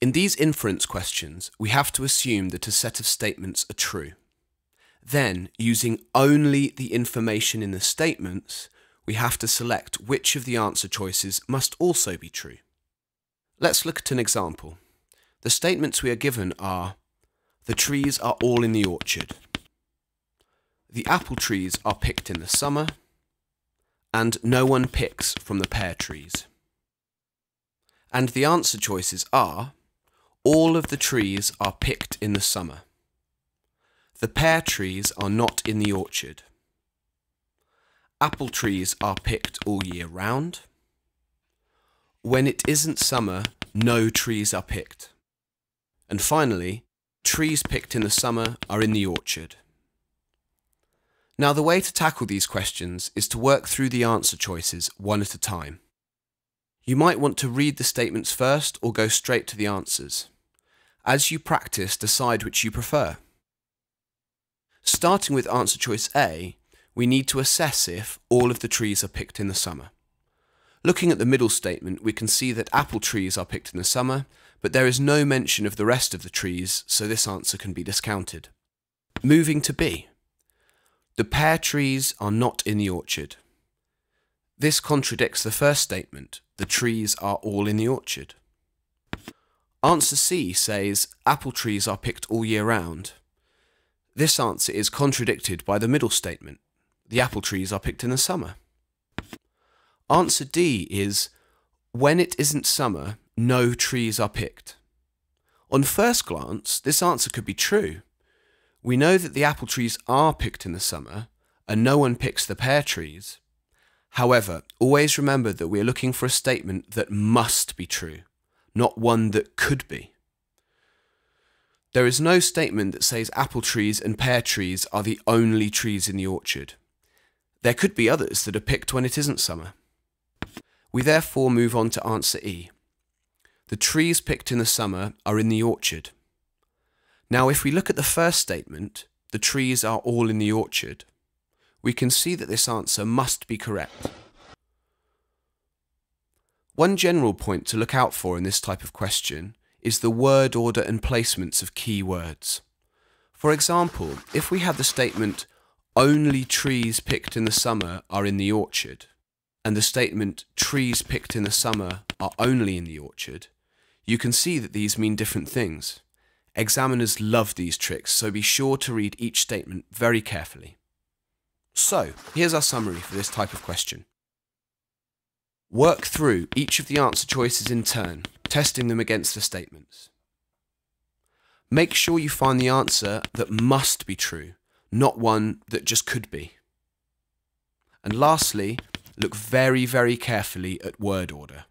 In these inference questions, we have to assume that a set of statements are true. Then, using only the information in the statements, we have to select which of the answer choices must also be true. Let's look at an example. The statements we are given are The trees are all in the orchard. The apple trees are picked in the summer. And no one picks from the pear trees. And the answer choices are all of the trees are picked in the summer. The pear trees are not in the orchard. Apple trees are picked all year round. When it isn't summer, no trees are picked. And finally, trees picked in the summer are in the orchard. Now, the way to tackle these questions is to work through the answer choices one at a time. You might want to read the statements first or go straight to the answers. As you practice, decide which you prefer. Starting with answer choice A, we need to assess if all of the trees are picked in the summer. Looking at the middle statement, we can see that apple trees are picked in the summer, but there is no mention of the rest of the trees, so this answer can be discounted. Moving to B. The pear trees are not in the orchard. This contradicts the first statement, the trees are all in the orchard. Answer C says apple trees are picked all year round. This answer is contradicted by the middle statement. The apple trees are picked in the summer. Answer D is when it isn't summer, no trees are picked. On first glance, this answer could be true. We know that the apple trees are picked in the summer, and no one picks the pear trees. However, always remember that we are looking for a statement that must be true not one that could be. There is no statement that says apple trees and pear trees are the only trees in the orchard. There could be others that are picked when it isn't summer. We therefore move on to answer E. The trees picked in the summer are in the orchard. Now, if we look at the first statement, the trees are all in the orchard, we can see that this answer must be correct. One general point to look out for in this type of question is the word order and placements of key words. For example, if we had the statement, only trees picked in the summer are in the orchard, and the statement, trees picked in the summer are only in the orchard, you can see that these mean different things. Examiners love these tricks, so be sure to read each statement very carefully. So, here's our summary for this type of question. Work through each of the answer choices in turn, testing them against the statements. Make sure you find the answer that must be true, not one that just could be. And lastly, look very, very carefully at word order.